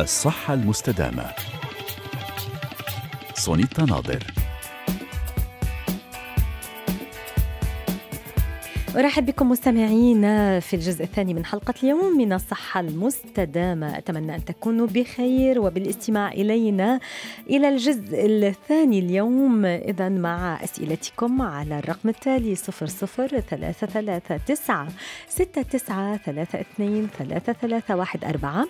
الصحة المستدامة. سونيتا ناظر. أرحب بكم مستمعينا في الجزء الثاني من حلقة اليوم من الصحة المستدامة. أتمنى أن تكونوا بخير وبالاستماع إلينا إلى الجزء الثاني اليوم. إذا مع أسئلتكم على الرقم التالي صفر صفر ثلاثة ثلاثة تسعة ستة تسعة ثلاثة اثنين ثلاثة ثلاثة واحد أربعة.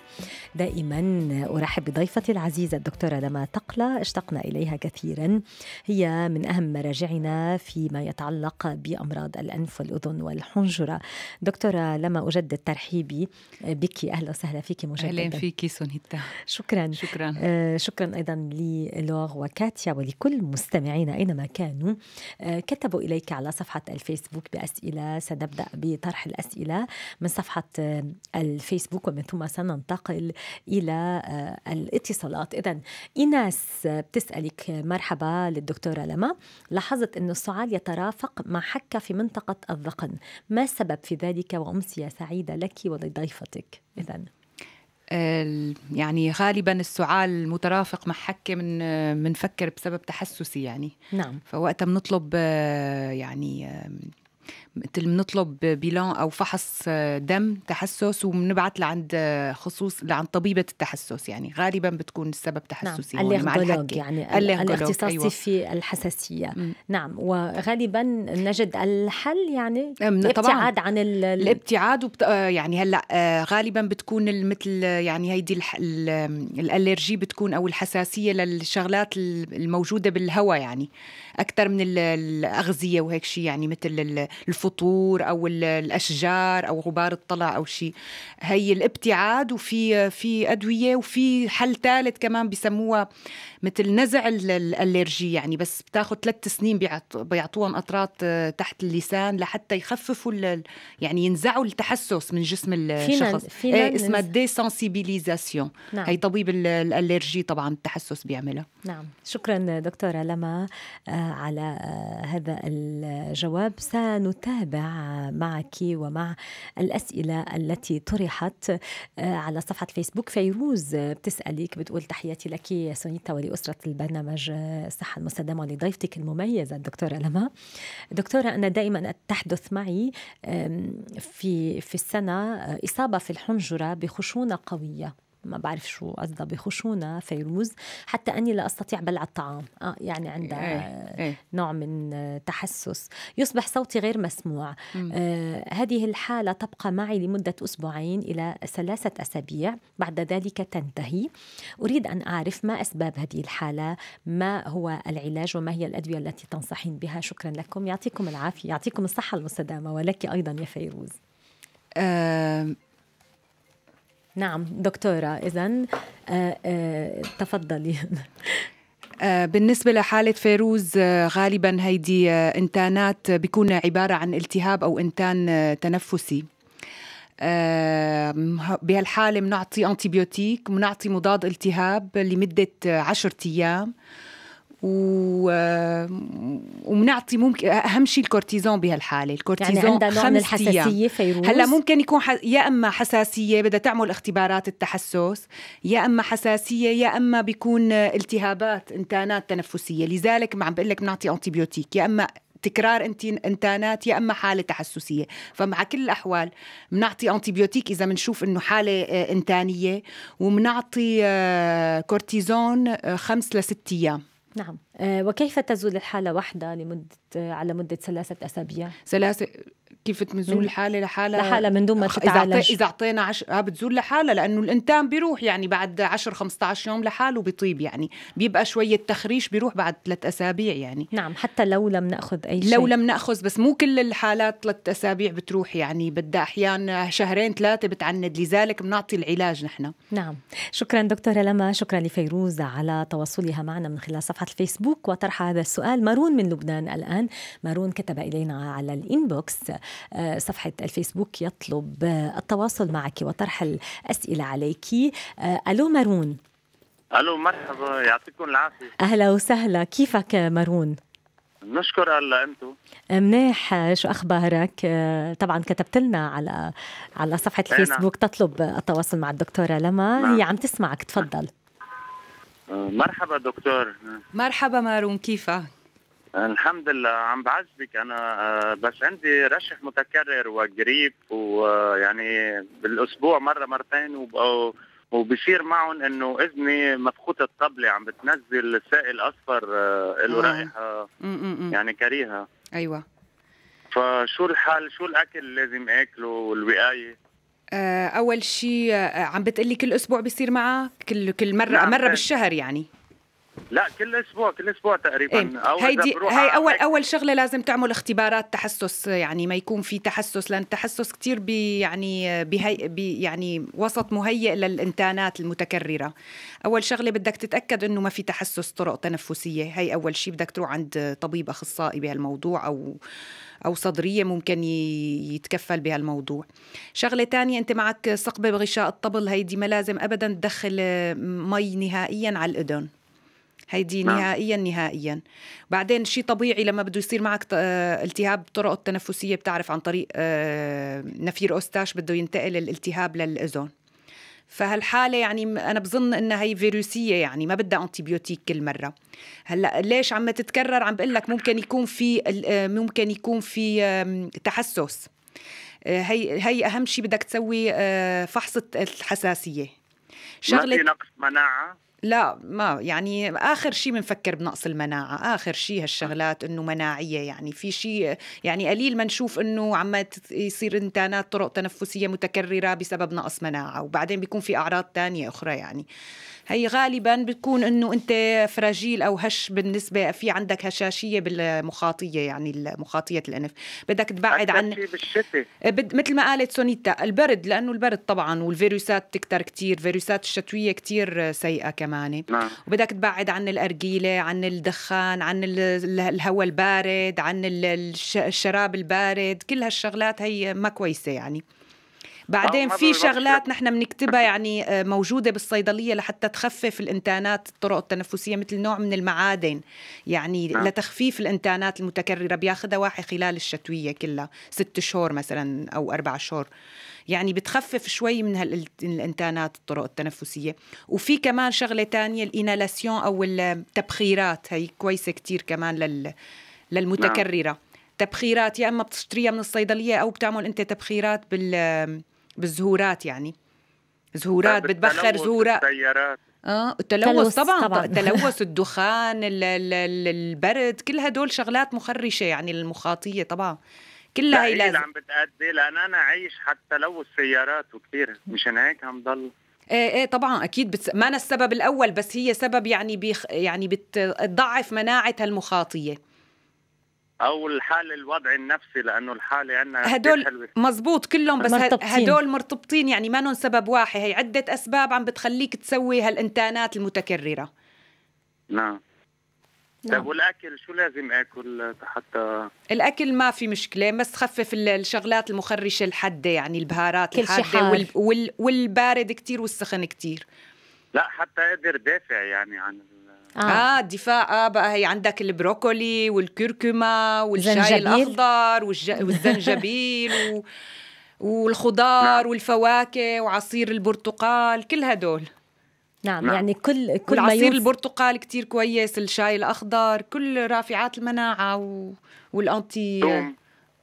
دائما أرحب بضيفتي العزيزة الدكتورة لما تقلى اشتقنا إليها كثيرا. هي من أهم مراجعنا فيما يتعلق بأمراض الأنف والأذن. والحنجرة. دكتورة لما أجدد ترحيبي بك. أهلا وسهلا فيك مجددا. أهلا فيك سونيتا شكرا. شكرا. آه شكرا أيضا للوغ وكاتيا ولكل مستمعينا أينما كانوا. آه كتبوا إليك على صفحة الفيسبوك بأسئلة. سنبدأ بطرح الأسئلة من صفحة آه الفيسبوك ومن ثم سننتقل إلى آه الاتصالات. إذا إيناس بتسألك مرحبا للدكتورة لما. لاحظت أن السعال يترافق مع حكة في منطقة الذقن ما السبب في ذلك؟ وأمسية سعيدة لك ولضيفتك. إذا يعني غالبا السعال مترافق مع حكة من منفكر بسبب تحسسي يعني. نعم. فوقتها بنطلب يعني مثل بنطلب بيلان أو فحص دم تحسس وبنبعت لعند خصوص لعند طبيبة التحسس يعني غالبا بتكون السبب تحسسي نعم. مع الحكي يعني الاختصاصي أيوة. في الحساسية م. نعم وغالبا نجد الحل يعني الابتعاد طبعاً. عن ال... الابتعاد وبت... يعني هلأ غالبا بتكون مثل يعني هيدي الح... الألرجي بتكون أو الحساسية للشغلات الموجودة بالهواء يعني أكثر من الأغذية وهيك شيء يعني مثل الفطور أو الأشجار أو غبار الطلع أو شيء هي الابتعاد وفي في أدوية وفي حل ثالث كمان بسموها مثل نزع الالرجي يعني بس بتاخذ ثلاث سنين بيعطوهم قطرات تحت اللسان لحتى يخففوا يعني ينزعوا التحسس من جسم الشخص. فينا إيه اسمها ديسنسيبيليزاسيون نعم. هي طبيب الالرجي طبعا التحسس بيعملها. نعم. شكرا دكتورة لما على هذا الجواب. سنتابع معك ومع الأسئلة التي طرحت على صفحة فيسبوك. فيروز بتسألك بتقول تحياتي لك سونيتا ولأسرة البرنامج الصحة المستدامة ولضيفتك المميزة الدكتورة لما دكتورة أنا دائما تحدث معي في في السنة إصابة في الحنجرة بخشونة قوية. ما بعرف شو قصدها بخشونة فيروز. حتى أني لا أستطيع بلع الطعام. آه يعني عندها إيه. إيه. نوع من تحسس. يصبح صوتي غير مسموع. آه هذه الحالة تبقى معي لمدة أسبوعين إلى ثلاثة أسابيع. بعد ذلك تنتهي. أريد أن أعرف ما أسباب هذه الحالة؟ ما هو العلاج؟ وما هي الأدوية التي تنصحين بها؟ شكرا لكم. يعطيكم العافية. يعطيكم الصحة المستدامة. ولك أيضا يا فيروز. آه نعم دكتورة إذا تفضلي. بالنسبة لحالة فيروز غالبا هيدي إنتانات بيكون عبارة عن التهاب أو إنتان تنفسي. بهالحالة بنعطي antibiotique بنعطي مضاد التهاب لمدة عشرة أيام. و... وبنعطي ممكن أهم شيء الكورتيزون بهالحالة. الكورتيزون يعني عندها نوع من الحساسية فيروز. هلأ ممكن يكون ح... يا إما حساسية بدها تعمل اختبارات التحسس يا إما حساسية يا إما بيكون التهابات إنتانات تنفسية. لذلك ما عم بقول لك بنعطي antibiotique يا إما تكرار إنتانات يا إما حالة تحسسية. فمع كل الأحوال بنعطي antibiotique إذا بنشوف إنه حالة إنتانية وبنعطي كورتيزون خمس لست أيام. نعم. وكيف تزول الحالة واحدة لمدة على مدة ثلاثة أسابيع؟ ثلاثة كيف تزول الحالة لحالها لحالها من دون ما تتعالج. إذا أعطينا عش... آه بتزول لحالها لأنه الإنتان بيروح يعني بعد 10 15 يوم لحاله بيطيب يعني. بيبقى شوية تخريش بيروح بعد ثلاث أسابيع يعني. نعم حتى لو لم نأخذ أي شيء. لو لم نأخذ بس مو كل الحالات ثلاث أسابيع بتروح يعني. بدها أحيانا شهرين ثلاثة بتعند. لذلك بنعطي العلاج نحن. نعم. شكرا دكتورة لما شكرا لفيروز على تواصلها معنا من خلال صفحة الفيسبوك. وطرح هذا السؤال مارون من لبنان الآن. مارون كتب إلينا على الإنبوكس صفحة الفيسبوك يطلب التواصل معك وطرح الأسئلة عليك. ألو مارون. ألو مرحبا يعطيكم العافية. أهلا وسهلا كيفك مارون؟ نشكر الله أنتم منيح شو أخبارك؟ طبعا كتبت لنا على على صفحة. الفيسبوك تطلب التواصل مع الدكتورة لما. نعم. هي عم تسمعك تفضل. مرحبا دكتور. مرحبا مارون كيفك؟ الحمد لله عم بعذبك. أنا آه، بس عندي رشح متكرر وجريب ويعني بالأسبوع مرة مرتين وب- وبصير معهم إنه إذني مفخوت الطبله عم بتنزل سائل أصفر آه، له آه. رائحة. يعني كريهة. أيوه. فشو الحال؟ شو الأكل اللي لازم آكله والوقاية؟ أول شيء عم بتقلي كل أسبوع بيصير معك؟ كل كل مرة نعم، مرة. بالشهر يعني؟ لا كل أسبوع كل أسبوع تقريبا. إيه. أو هيدي هي اول أول شغلة لازم تعمل اختبارات تحسس يعني ما يكون في تحسس لأن التحسس كثير بي يعني بهي بي يعني وسط مهيئ للإنتانات المتكررة. أول شغلة بدك تتأكد إنه ما في تحسس طرق تنفسية. هي أول شيء بدك تروح عند طبيب أخصائي بهالموضوع أو أو صدرية ممكن يتكفل بهالموضوع. شغلة تانية أنت معك ثقبة بغشاء الطبل. هيدي ما لازم ابدا تدخل مي نهائيا على الأذن. هيدي نعم. نهائيا نهائيا. بعدين شيء طبيعي لما بده يصير معك آه، التهاب الطرق التنفسية بتعرف عن طريق آه، نفير أوستاش بده ينتقل الالتهاب للاذن فهالحالة يعني أنا بظن إنها هي فيروسية يعني ما بدها antibiotique كل مرة. هلأ ليش عم تتكرر؟ عم بقول لك ممكن يكون في آه، ممكن يكون في تحسس. هي هي أهم شيء بدك تسوي فحص الحساسية. ما في نقص مناعة. لا ما يعني آخر شيء بنفكر بنقص المناعة آخر شيء هالشغلات إنه مناعية يعني في شيء يعني قليل ما نشوف إنه عم يصير إنتانات طرق تنفسية متكررة بسبب نقص مناعة وبعدين بيكون في أعراض تانية أخرى يعني. هي غالبا بتكون إنه أنت فراجيل أو هش بالنسبة في عندك هشاشية بالمخاطية يعني مخاطية الإنف. بدك تبعد عن بالشتاء بد مثل ما قالت سونيتا البرد لأنه البرد طبعا والفيروسات تكتر كتير فيروسات الشتوية كتير سيئة كمان. نعم. وبدك تبعد عن الأرجيلة عن الدخان عن ال- ال- الهواء البارد عن ال- الش- الشراب البارد. كل هالشغلات هي ما كويسة يعني. بعدين في. شغلات نحن بنكتبها يعني آه، موجودة بالصيدلية لحتى تخفف الإنتانات الطرق التنفسية مثل نوع من المعادن. يعني نعم. لتخفيف الإنتانات المتكررة بياخدها واحد خلال الشتوية كلها ست شهور مثلا أو أربع شهور. يعني بتخفف شوي من هالانتانات الطرق التنفسية. وفي كمان شغلة تانية الإنالاسيون أو التبخيرات. هي كويسة كتير كمان لل للمتكررة. تبخيرات يا إما بتشتريها من الصيدلية أو بتعمل أنت تبخيرات بال بالزهورات يعني. زهورات بتبخر زهورات السيارات آه تلوث التلوث طبعا, طبعاً. التلوث الدخان ال- ال- ال- البرد كل هدول شغلات مخرشة يعني للمخاطيه طبعا. كلها هي لازم. عم بتأدي لأن أنا عايش حتى تلوث سيارات وكثير. مشان هيك عم ضل. إيه إيه طبعا أكيد بتس... ما أنا السبب الأول بس هي سبب يعني بيخ... يعني بتضعف مناعة هالمخاطية. أو الحال الوضع النفسي لأنه الحاله عندنا هدول حلوة مزبوط كلهم بس مرتبطين. هدول مرتبطين يعني ما سبب واحد هي عدة أسباب عم بتخليك تسوي هالإنتانات المتكررة نعم نعم. طيب والأكل شو لازم آكل حتى الأكل ما في مشكلة بس خفف ال- الشغلات المخرشة الحادة يعني البهارات كل حار. وال... وال... والبارد كتير والسخن كتير لا حتى أقدر دافع يعني عن ال- آه. آه الدفاع آه بقى هي عندك البروكولي والكركمة والشاي زنجبيل. الأخضر والج... والزنجبيل و... والخضار والفواكه وعصير البرتقال كل هدول نعم نعم. يعني كل كل والعصير ينف... البرتقال كتير كويس الشاي الأخضر كل رافعات المناعة و...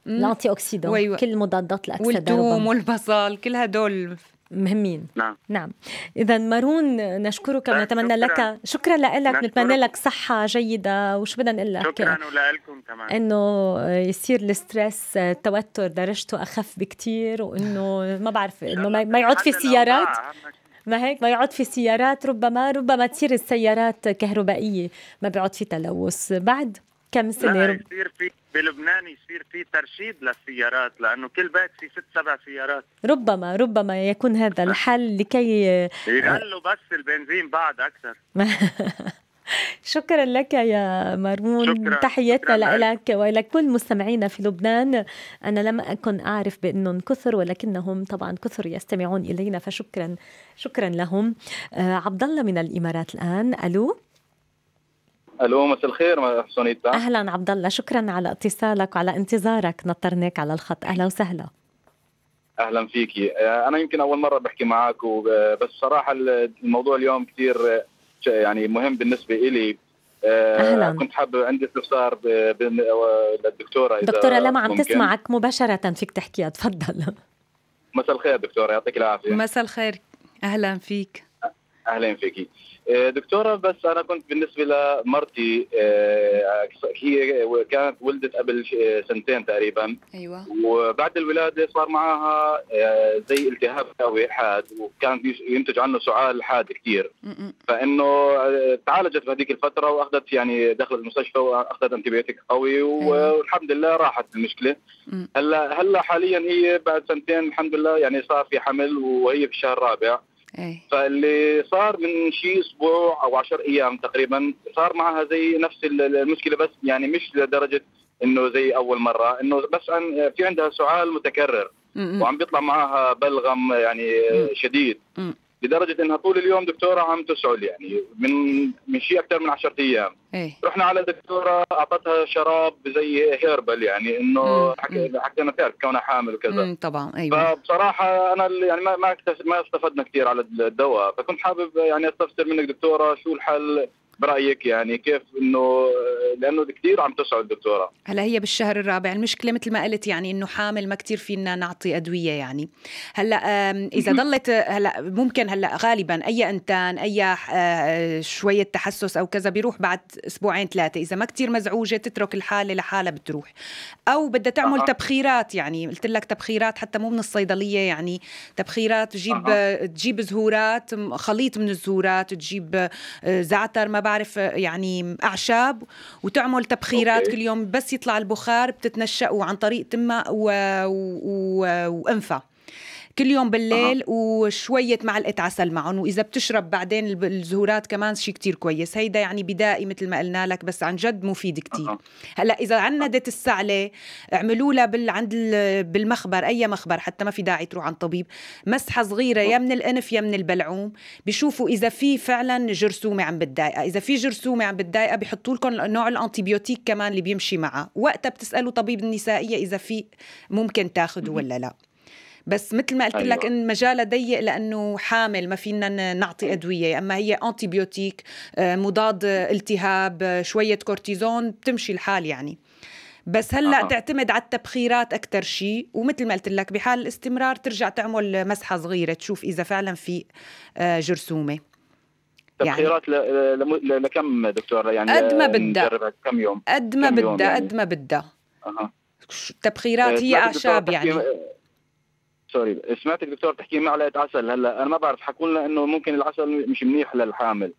مم. ال antioxydants وأيوة. كل مضادات الأكسدة والثوم والبصل كل هدول مهمين نعم نعم اذا مارون نشكرك ونتمنى. لك شكرا لك. نتمنى لك صحة جيدة وشو بدنا نقول لك شكرا ولكم كمان إنه يصير ال stress التوتر درجته أخف بكتير وإنه ما بعرف إنه ما يعود في سيارات. ما هيك ما يعود في سيارات ربما ربما تصير السيارات كهربائية ما بيعود في تلوث بعد كم سنة لا. يصير في بلبنان يصير في ترشيد للسيارات لأنه كل بيت في ست سبع سيارات. ربما ربما يكون هذا الحل لكي يقلوا بس البنزين بعد أكثر. شكرا لك يا مارمون. شكراً. تحياتنا لك. ولكل مستمعينا في لبنان. أنا لم أكن أعرف بأنهم كثر ولكنهم طبعا كثر يستمعون إلينا فشكرا شكرا لهم. آه عبد الله من الإمارات الآن. ألو؟ ألو مساء الخير سونيتا أهلا عبد الله شكرا على اتصالك وعلى انتظارك. نطرناك على الخط. أهلا وسهلا. أهلا فيكي أنا يمكن أول مرة بحكي معك بس صراحة الموضوع اليوم كثير يعني مهم بالنسبة لي أهلا. كنت حابب عندي استفسار للدكتورة إذا دكتورة لما عم تسمعك مباشرة فيك تحكيها. تفضل. مساء الخير دكتورة يعطيك العافية. مساء الخير. أهلا فيك. أهلا فيكي. آه، دكتورة بس أنا كنت بالنسبة لمرتي آه، هي كانت ولدت قبل سنتين تقريبا. أيوه. وبعد الولادة صار معها آه، زي التهاب قوي حاد وكان ينتج عنه سعال حاد كثير فإنه تعالجت في هذيك الفترة وأخذت يعني دخلت المستشفى وأخذت انتبيوتيك قوي أيوة. والحمد لله راحت المشكلة. هلأ هلأ حاليا هي بعد سنتين الحمد لله يعني صار في حمل وهي في الشهر الرابع. أي. فاللي صار من شيء أسبوع أو 10 أيام تقريبا صار معها زي نفس المشكلة بس يعني مش لدرجة إنه زي أول مرة إنه بس عن في عندها سعال متكرر. وعم بيطلع معها بلغم يعني م. شديد. لدرجة إنها طول اليوم دكتورة عم تسعل يعني من من شيء أكثر من 10 أيام. أي. رحنا على دكتورة أعطتها شراب زي هيربل يعني إنه حكينا فيها كونها حامل وكذا. طبعا أيوه. فبصراحة أنا يعني ما ما استفدنا كثير على الدواء فكنت حابب يعني أستفسر منك دكتورة شو الحل؟ برأيك يعني كيف إنه لأنه كثير عم تسعى الدكتوره هلا هي بالشهر الرابع المشكلة مثل ما قلت يعني إنه حامل ما كثير فينا نعطي أدوية يعني. هلا إذا ضلت هلا ممكن هلا غالبا أي أنتان أي آه، شوية تحسس أو كذا بيروح بعد أسبوعين ثلاثة. إذا ما كثير مزعوجة تترك الحالة لحالها بتروح. أو بدها تعمل أه. تبخيرات يعني قلت لك تبخيرات حتى مو من الصيدلية يعني تبخيرات تجيب أه. تجيب زهورات خليط من الزهورات تجيب آه، زعتر ما بعرف يعني أعشاب وتعمل تبخيرات أوكي. كل يوم بس يطلع البخار بتتنشأ عن طريق تمها و... و... وانفها كل يوم بالليل أه. وشوية معلقة عسل معهم وإذا بتشرب بعدين الزهورات كمان شيء كتير كويس. هيدا يعني بدائي مثل ما قلنا لك بس عن جد مفيد كتير. أه. هلأ إذا عندت السعلة اعملوا لها بال... عند بالمخبر أي مخبر حتى ما في داعي تروح عند طبيب. مسحة صغيرة يا من الأنف يا من البلعوم. بيشوفوا إذا في فعلا جرثومة عم بتضايقها. إذا في جرثومة عم بتضايقها بيحطوا لكم نوع ال antibiotique كمان اللي بيمشي معها. وقتها بتسألوا طبيب النسائية إذا في ممكن تاخده ولا لا. بس مثل ما قلت أيوة. لك إن مجالها ضيق لأنه حامل ما فينا نعطي أدوية. أما هي antibiotique آه، مضاد التهاب شوية كورتيزون بتمشي الحال يعني. بس هلأ أه. تعتمد على التبخيرات أكثر شيء ومثل ما قلت لك بحال الاستمرار ترجع تعمل مسحة صغيرة تشوف إذا فعلا في آه، جرثومة. تبخيرات يعني لكم دكتوره يعني قد ما بدها. كم يوم؟ قد ما بدها قد ما بدها. تبخيرات هي أعشاب يعني. sorry سمعتك دكتور تحكي معلقه عسل. هلا أنا ما بعرف حكوا لنا إنه ممكن العسل مش منيح للحامل.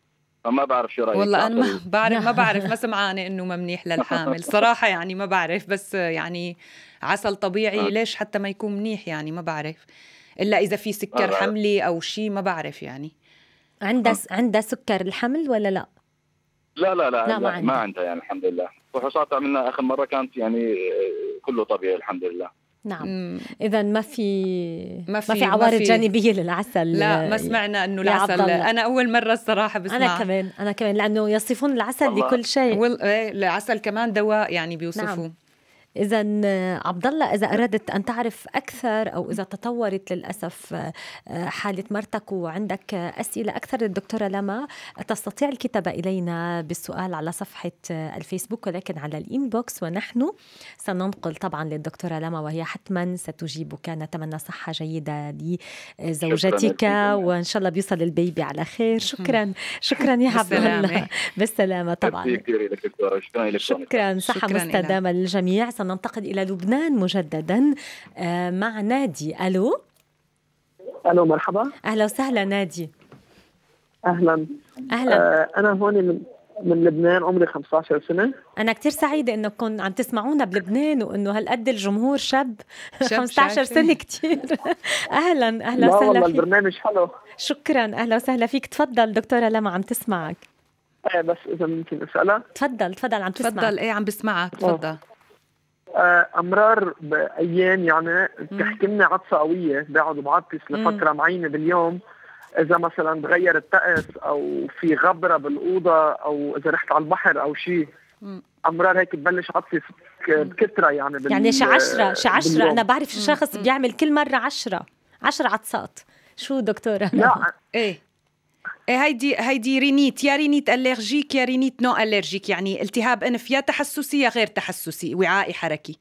فما بعرف شو رأيك. والله أنا ما بعرف ما بعرف ما سمعانة إنه ما منيح للحامل. صراحة يعني ما بعرف بس يعني عسل طبيعي آه. ليش حتى ما يكون منيح يعني؟ ما بعرف. إلا إذا في سكر حملي أو شيء ما بعرف يعني. عندها عندها سكر الحمل ولا لا؟ لا لا لا, لا, ما, عندها. ما عندها. يعني الحمد لله. فحوصات عملنا آخر مرة كانت يعني كله طبيعي الحمد لله. نعم. اذا ما في ما في, ما في عوارض ما في جانبية للعسل. لا ما سمعنا إنه العسل. أنا أول مرة الصراحة بسمع. أنا كمان أنا كمان لأنه يصفون العسل لكل شيء. إيه العسل كمان دواء يعني بيوصفوه. نعم. إذا عبد الله إذا أردت أن تعرف أكثر أو إذا تطورت للأسف آه، حالة مرتك وعندك أسئلة أكثر للدكتورة لما تستطيع الكتابة إلينا بالسؤال على صفحة الفيسبوك ولكن على الإنبوكس. ونحن سننقل طبعا للدكتورة لما وهي حتما ستجيبك نتمنى صحة جيدة لزوجتك وإن شاء الله بيوصل البيبي على خير. شكرا. شكرا يا عبد الله. بالسلامة. طبعا. شكرا صحة مستدامة للجميع. ننتقل إلى لبنان مجددا. آه، مع نادي. ألو؟ ألو مرحبا. أهلا وسهلا نادي. أهلا. أهلا. آه أنا هون من من لبنان عمري 15 سنة. أنا كتير سعيدة إنكم عم تسمعونا بلبنان وإنه هالقد الجمهور شاب, شاب 15 سنة كتير. أهلا أهلا وسهلا والله البرنامج حلو. شكرا أهلا وسهلا فيك. تفضل دكتورة لما عم تسمعك. إيه بس إذا ممكن أسألها. تفضل تفضل عم تسمع. تفضل إيه عم بسمعك تفضل. أمرار بأيام يعني بتحكي لنا عطسه قوية بقعد بعطس لفترة معينة باليوم. إذا مثلا تغير الطقس أو في غبرة بالأوضة أو إذا رحت على البحر أو شيء أمرار هيك تبلش عطسي بكثره يعني بال يعني شي باليوم. أنا بعرف شخص بيعمل كل مرة عشرة. عشرة عطسات. شو دكتورة؟ لا. إيه. هيدي هيدي rhinite. يا rhinite allergique يا rhinite non allergique يعني التهاب أنف يا تحسسي يا غير تحسسي وعائي حركي.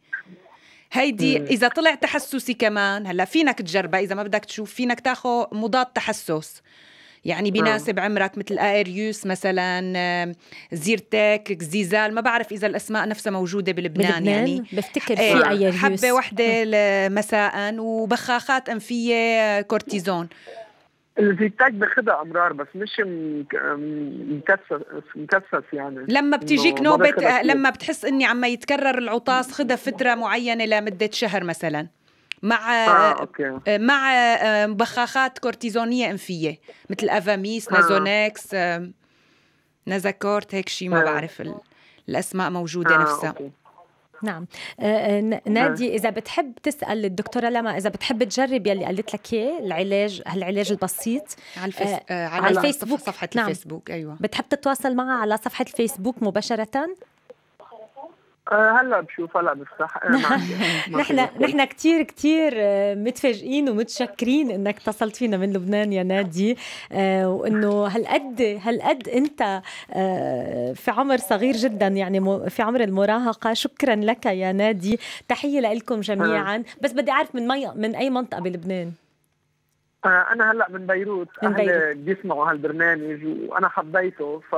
هيدي إذا طلع تحسسي كمان هلا فينك تجربها إذا ما بدك تشوف فينك تاخذ مضاد تحسس. يعني بيناسب عمرك مثل Aerius مثلا Zyrtec Xyzall. ما بعرف إذا الأسماء نفسها موجودة بلبنان, بلبنان؟ يعني. بفتكر إيه، في Aerius حبة وحدة ل- مساء وبخاخات أنفية كورتيزون. ال Zyrtec باخذها أمرار بس مش مك- م- مكسس مكسس يعني لما بتجيك كتير. لما بتحس إني عم يتكرر العطاس خدها فترة معينة لمدة شهر مثلا مع آه أوكي مع بخاخات كورتيزونية أنفية مثل Avamys آه. Nasonex Nasacort هيك شيء ما آه. بعرف ال- الأسماء موجودة آه، نفسها أوكي. نعم. آه، ن- نادي إذا بتحب تسأل الدكتورة لما إذا بتحب تجرب يلي قالت لك اياه العلاج هالعلاج البسيط. على الفيس... آه، آه على على الفيسبوك. الفيسبوك صفحة نعم. الفيسبوك أيوة. بتحب تتواصل معها على صفحة الفيسبوك مباشرة؟ آه هلا بشوف هلا بفتح. آه، في نحن. نحن كثير كثير متفاجئين ومتشكرين إنك اتصلت فينا من لبنان يا نادي. آه، وإنه هالقد هالقد إنت آه، في عمر صغير جدا يعني مو- في عمر المراهقة. شكرا لك يا نادي. تحية لكم جميعا. بس بدي أعرف من مي من أي منطقة بلبنان؟ آه أنا هلأ من بيروت. من أهلي بيسمعوا هالبرنامج وأنا حبيته ف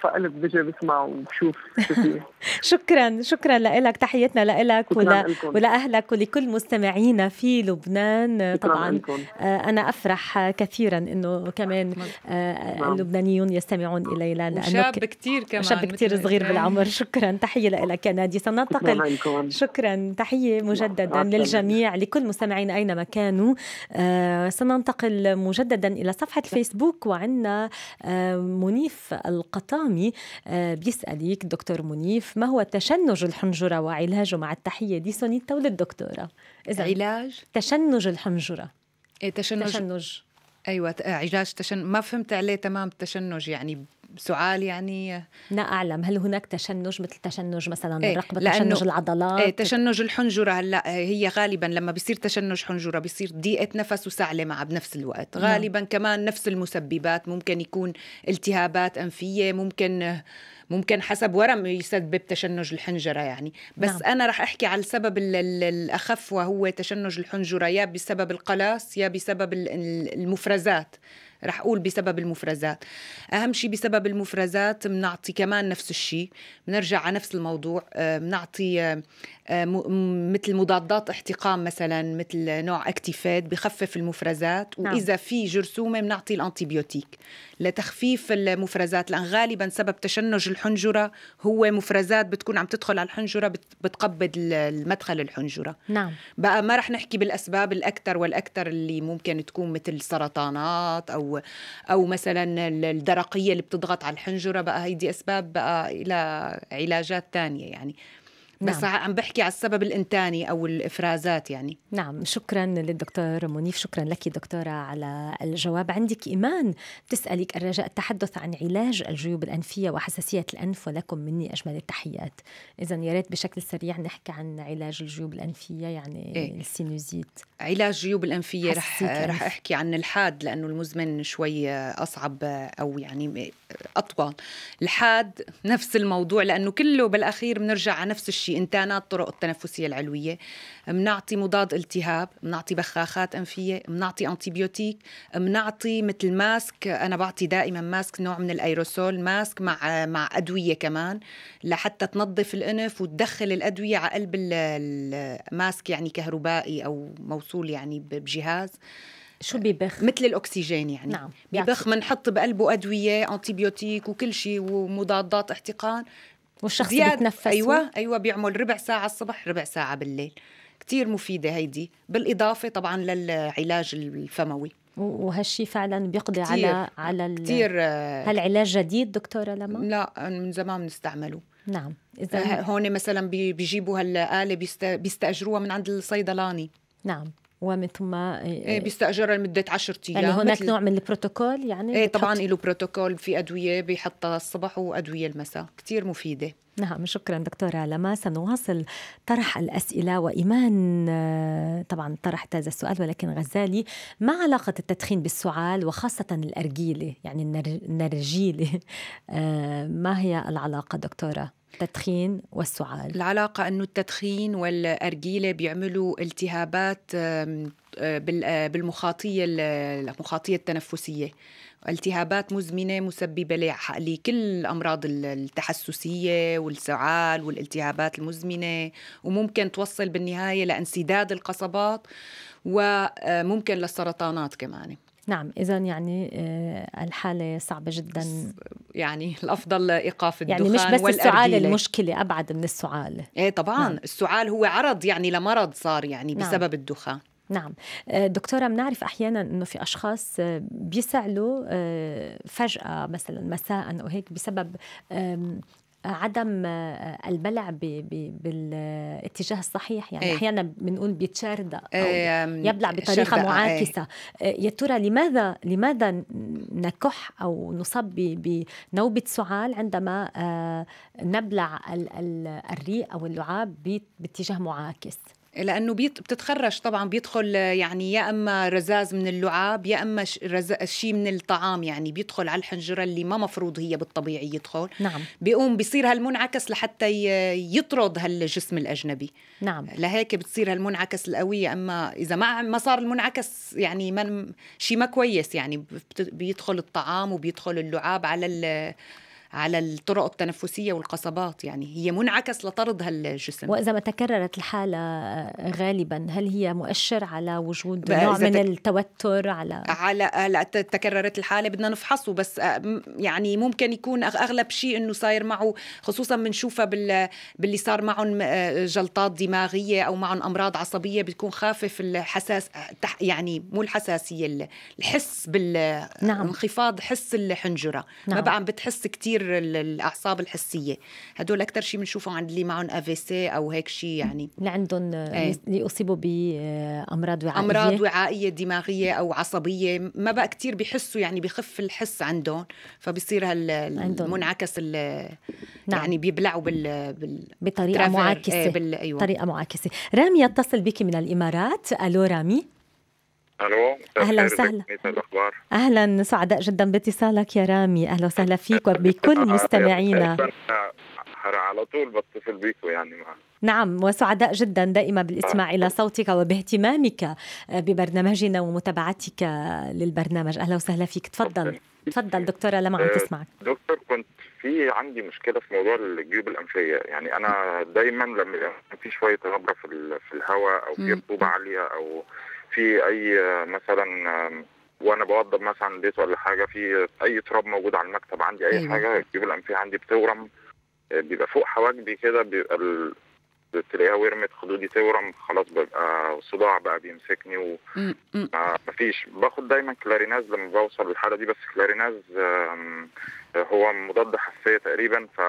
فقلت بيجي بسمع وبشوف شو فيه. شكرا شكرا لك تحياتنا لك ولا. ولأهلك ولكل مستمعينا في لبنان. طبعا لكم. آه، أنا أفرح كثيرا أنه كمان آه، نعم. اللبنانيون يستمعون إلينا لأنه وشاب ك- كتير كمان شاب كثير صغير بالعمر. شكرا. تحية لك يا نادي. سننتقل. شكرا تحية مجددا. للجميع لكل مستمعين أينما كانوا. آه سننتقل مجددا إلى صفحة الفيسبوك وعندنا آه منيف القطامي. آه بيسألك دكتور منيف ما هو تشنج الحنجرة وعلاجه مع التحية؟ لسونيتا وللدكتورة. إذا علاج؟ تشنج الحنجرة. إيه تشنج. تشنج. أيوه علاج تشنج ما فهمت عليه تمام التشنج يعني سؤال يعني لا أعلم هل هناك تشنج مثل تشنج مثلا إيه، الرقبة لأنه- تشنج العضلات إيه تشنج الحنجرة هلأ هي غالبا لما بيصير تشنج حنجرة بيصير ضيقة نفس وسعله معها بنفس الوقت نعم. غالبا كمان نفس المسببات ممكن يكون التهابات أنفية ممكن ممكن حسب ورم يسبب تشنج الحنجرة يعني بس نعم. نعم. أنا رح أحكي على السبب ال- ال- الأخف وهو تشنج الحنجرة يا بسبب القلس يا بسبب ال- ال- المفرزات رح أقول بسبب المفرزات. أهم شيء بسبب المفرزات بنعطي كمان نفس الشيء بنرجع على نفس الموضوع. بنعطي آه، آه، مثل مضادات احتقان مثلا مثل نوع Actifed بخفف المفرزات. نعم. وإذا في جرثومة بنعطي ال antibiotique. لتخفيف المفرزات لأن غالبا سبب تشنج الحنجرة هو مفرزات بتكون عم تدخل على الحنجرة بت- بتقبض ال- المدخل الحنجرة. نعم. بقى ما رح نحكي بالأسباب الأكثر والأكثر اللي ممكن تكون مثل سرطانات أو أو مثلا ال- الدرقية اللي بتضغط على الحنجرة. بقى هيدي أسباب بقى إلى علاجات تانية يعني. بس نعم. عم بحكي على السبب الإنتاني أو الإفرازات يعني نعم شكرا للدكتور منيف شكرا لك دكتورة على الجواب عندك إيمان تسألك الرجاء التحدث عن علاج الجيوب الأنفية وحساسية الأنف ولكم مني أجمل التحيات إذا يا ريت بشكل سريع نحكي عن علاج الجيوب الأنفية يعني إيه. ال sinusite علاج جيوب الأنفية رح الأنف. رح أحكي عن الحاد لأنه المزمن شوي أصعب أو يعني أطول الحاد نفس الموضوع لأنه كله بالأخير بنرجع على نفس الشيء إنتانات الطرق التنفسية العلوية. بنعطي مضاد التهاب بنعطي بخاخات أنفية بنعطي antibiotique بنعطي مثل ماسك. أنا بعطي دائما ماسك نوع من ال aérosol masque مع مع أدوية كمان لحتى تنظف الأنف وتدخل الأدوية على قلب ال- الماسك يعني كهربائي أو موصول يعني بجهاز. شو بيبخ؟ مثل الأكسجين يعني. نعم. ببخ بنحط بقلبه أدوية antibiotique وكل شيء ومضادات احتقان. والشخص بيتنفس أيوة أيوة بيعمل ربع ساعة الصبح ربع ساعة بالليل. كتير مفيدة هيدي. بالإضافة طبعا للعلاج الفموي. وهالشي فعلا بيقضي كتير. على على ال- كتير آه، هل علاج جديد دكتورة لما؟ لا من زمان بنستعمله. نعم. آه، إذا هون مثلا بي- بيجيبوا هالآلة بيست- بيستأجروها من عند الصيدلاني. نعم. ومن ثم إيه بيستأجرها لمدة 10 أيام يعني هناك نوع من البروتوكول يعني إيه طبعا له بروتوكول في أدوية بيحطها الصبح وأدوية المساء كتير مفيدة. نعم شكرا دكتورة لما سنواصل طرح الأسئلة وإيمان. آه، طبعا طرحت هذا السؤال ولكن غزالي ما علاقة التدخين بالسعال وخاصة الأرجيلة يعني النرجيلة؟ آه، ما هي العلاقة دكتورة؟ التدخين والسعال. العلاقة أنه التدخين والأرجيلة بيعملوا التهابات آه، بالمخاطية المخاطية التنفسية. التهابات مزمنة مسببة لكل الأمراض التحسسية والسعال والالتهابات المزمنة وممكن توصل بالنهاية لانسداد القصبات وممكن للسرطانات كمان. نعم إذا يعني آه، الحالة صعبة جدا. يعني الأفضل إيقاف الدخان يعني مش بس السعال المشكلة أبعد من السعال. إيه طبعا نعم. السعال هو عرض يعني لمرض صار يعني نعم. بسبب الدخان. نعم. آه، دكتورة بنعرف أحيانا أنه في أشخاص آه، بيسعلوا فجأة مثلا مساء أو هيك بسبب عدم البلع بالاتجاه الصحيح يعني إيه؟ أحيانا بنقول بيتشارد أو يبلع بطريقة إيه. معاكسة إيه؟ يا ترى لماذا لماذا نكح أو نصاب بنوبة سعال عندما نبلع الريق أو اللعاب باتجاه معاكس لأنه بيت بتتخرج طبعا بيدخل يعني يا أما رزاز من اللعاب يا أما شيء من الطعام يعني بيدخل على الحنجرة اللي ما مفروض هي بالطبيعي يدخل. نعم. بيقوم بيصير هالمنعكس لحتى يطرد هالجسم الأجنبي. نعم. لهيك بتصير هالمنعكس القوية أما إذا ما ما صار المنعكس يعني من شيء ما كويس يعني بيدخل الطعام وبيدخل اللعاب على على الطرق التنفسية والقصبات يعني هي منعكس لطرد هالجسم وإذا ما تكررت الحالة آه، غالبا هل هي مؤشر على وجود نوع من التوتر على على هلا تكررت الحالة بدنا نفحصه بس آه، يعني ممكن يكون أغلب شيء إنه صاير معه خصوصا بنشوفها بال باللي صار معهم آه، جلطات دماغية أو معهم أمراض عصبية بتكون خافف الحساس يعني مو الحساسية الحس بالانخفاض نعم. حس الحنجرة نعم. ما بقى عم بتحس كتير الأعصاب الحسية. هدول أكثر شيء بنشوفهم عند اللي معهم افيسي أو هيك شيء يعني. اللي عندهم إيه. اللي أصيبوا بامراض وعائية. أمراض وعائية دماغية أو عصبية. ما بقى كتير بيحسوا يعني بخف الحس عندهم. فبصير هالمنعكس نعم. يعني بيبلعوا بال, بال... بطريقة معاكسه إيه بال... أيوة. طريقة معاكسة. رامي يتصل بك من الإمارات. ألو رامي. ألو أهلا وسهلا. أهلا سعداء جدا باتصالك يا رامي. أهلا وسهلا فيك وبكل مستمعينا. على طول بتصل بيكم يعني. نعم وسعداء جدا دائما بالاستماع إلى صوتك وباهتمامك ببرنامجنا ومتابعتك للبرنامج. أهلا وسهلا فيك. تفضل. تفضل دكتورة لما عم تسمعك دكتور كنت في عندي مشكلة في موضوع الجيوب الأنفية. يعني أنا دايما لما في شوية غبره في في الهواء أو في رطوبة عالية أو في أي مثلا وأنا بوضب مثلا بيت ولا حاجة في أي تراب موجود على المكتب عندي أي أيوة. حاجة الجيوب الأنفية عندي بتورم بيبقى فوق حواجبي كده بيبقى ال... تلاقيها ورمت خدودي تورم خلاص ببقى صداع بقى بيمسكني و مفيش باخد دايما Clarinase لما بوصل للحالة دي بس Clarinase هو مضاد حساسية تقريبا ف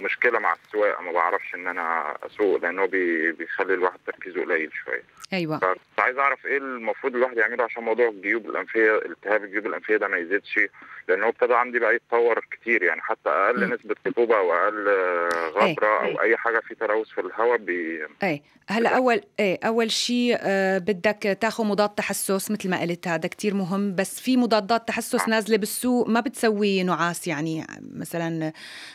مشكلة مع السواقة. ما بعرفش إن أنا أسوق لأنه بيخلي الواحد تركيزه قليل شوية. أيوه. عايز أعرف إيه المفروض الواحد يعمله عشان موضوع الجيوب الأنفية التهاب الجيوب الأنفية ده ما يزيدش. لأنه ابتدى عندي بقى يتطور كتير يعني حتى أقل م. نسبة رطوبة أو أقل غبرة أي. أو أي حاجة في تلوث في الهواء بي اي هلا اول إيه. أول شيء آه بدك تاخذ مضاد تحسس مثل ما قلت هذا كتير مهم. بس في مضادات تحسس آه. نازلة بالسوق ما بتسوي نعاس يعني مثلا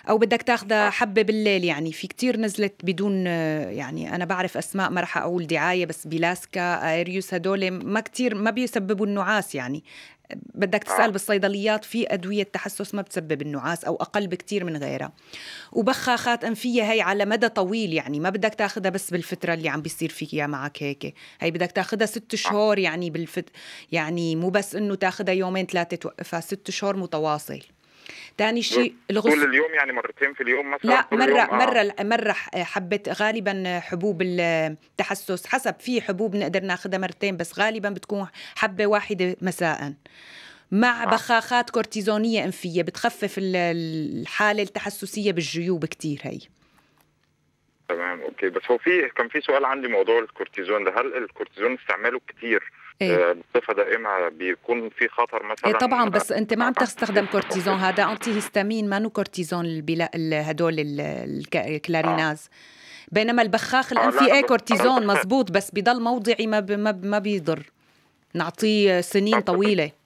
أو بدك تاخذها آه. حبة بالليل يعني. في كتير نزلت بدون آه، يعني أنا بعرف أسماء ما رح أقول دعاية بس بلاسكا ايريوس هدول ما كتير ما بيسببوا النعاس يعني. بدك تسأل آه. بالصيدليات في أدوية تحسس ما بتسبب النعاس أو أقل بكتير من غيرها. وبخاخات أنفية هي على مدى طويل يعني ما بدك تاخدها بس بالفترة اللي عم بيصير فيك معك هيك. هي بدك تاخدها ست شهور يعني بالفت يعني مو بس إنه تاخدها يومين ثلاثة توقفها ست شهور متواصل. ثاني شيء الغسل طول اليوم يعني مرتين في اليوم مثلا لا مرة آه. مرة مرة حبة غالبا حبوب التحسس حسب في حبوب نقدر ناخذها مرتين بس غالبا بتكون حبة واحدة مساء مع آه. بخاخات كورتيزونية أنفية بتخفف الحالة التحسسية بالجيوب كتير هي تمام أوكي. بس هو في كان في سؤال عندي موضوع الكورتيزون ده. هل الكورتيزون استعماله كتير؟ إيه؟ آه، بصفة دائمة بيكون في خطر مثلا إيه طبعا بس أنت ما عم تستخدم كورتيزون. هذا antihistamine ما كورتيزون البلا ال- هدول ال- الك- ال Clarinase. بينما البخاخ آه، لا، الانفي بس- كورتيزون؟ مزبوط بس بضل موضعي ما ب- ما ب- ما بيضر. نعطيه سنين طويله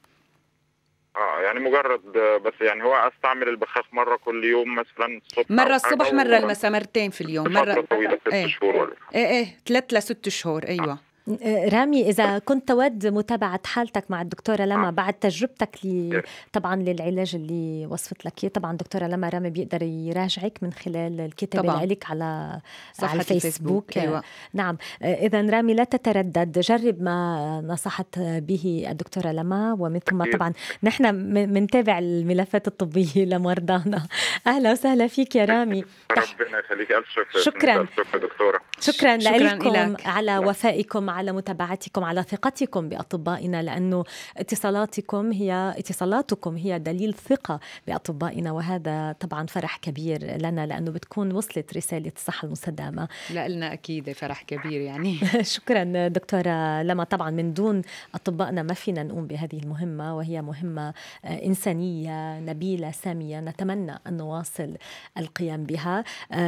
آه يعني مجرد آه، بس يعني هو أستعمل البخاخ مرة كل يوم مثلا الصبح مرة الصبح مرة المساء مرتين في اليوم مره طويلة ست إيه. شهور ولا إيه إيه ثلاث لست شهور أيوه رامي إذا كنت تود متابعة حالتك مع الدكتورة لما بعد تجربتك لي طبعا للعلاج اللي وصفت لك إياه. طبعا دكتورة لما رامي بيقدر يراجعك من خلال الكتابة طبعاً. لك على على الفيسبوك. الفيسبوك، أيوة. نعم. إذا رامي لا تتردد. جرب ما نصحت به الدكتورة لما ومن ثم. طبعا نحن بنتابع الملفات الطبية لمرضانا. أهلا وسهلا فيك يا رامي. ربنا يخليك. ألف شكر. شكراً. ألف شكر دكتورة. شكرا, شكراً لكم. على وفائكم على متابعتكم على ثقتكم بأطبائنا لأنه اتصالاتكم هي اتصالاتكم هي دليل ثقة بأطبائنا وهذا طبعا فرح كبير لنا لأنه بتكون وصلت رسالة الصحة المستدامة. لا لنا أكيد فرح كبير يعني. شكرا دكتورة لما. طبعا من دون أطبائنا ما فينا نقوم بهذه المهمة وهي مهمة آه، إنسانية نبيلة سامية نتمنى أن نواصل القيام بها.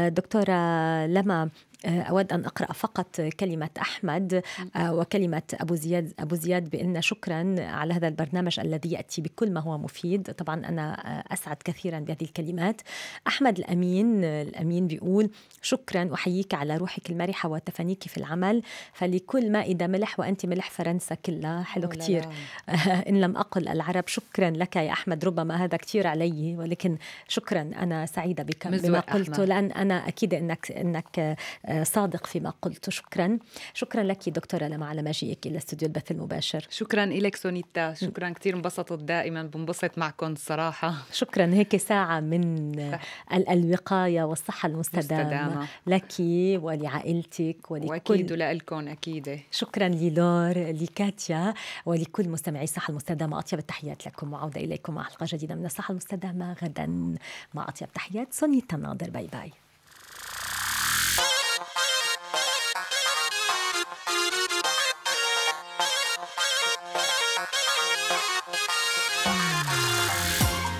دكتورة لما أود أن أقرأ فقط كلمة أحمد آه، وكلمة أبو زياد أبو زياد بأن شكرا على هذا البرنامج الذي يأتي بكل ما هو مفيد. طبعا أنا آه، أسعد كثيرا بهذه الكلمات. أحمد الأمين آه، الأمين بيقول شكرا أحييك على روحك المرحة وتفانيك في العمل. فلكل مائدة ملح وأنت ملح فرنسا كلها. حلو كتير. لا. إن لم أقل العرب شكرا لك يا أحمد ربما هذا كتير علي ولكن شكرا أنا سعيدة بك بما قلته. لأن أنا أكيد أنك أنك آه، صادق فيما قلت. شكرا. شكرا لك دكتورة لما على مجيئك إلى استوديو البث المباشر. شكرا لك سونيتا. شكرا كثير. انبسطت دائما. بنبسط معكم الصراحه شكرا. هيك ساعة من الوقاية والصحة المستدامة مستدامة. لك ولعائلتك ولكل ولكم أكيد. شكرا للور لكاتيا ولكل مستمعي الصحة المستدامة. أطيب التحيات لكم وعودة إليكم مع حلقة جديدة من الصحة المستدامة. غدا مع أطيب تحيات. سونيتا ناظر. باي باي.